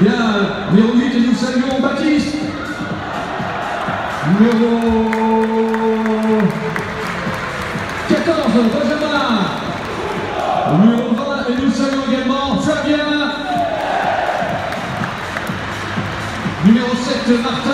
Bien, numéro 8, nous saluons Baptiste. Numéro 14, Benjamin. Numéro 20, et nous saluons également Fabien. Numéro 7, Martin.